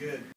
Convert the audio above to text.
Good.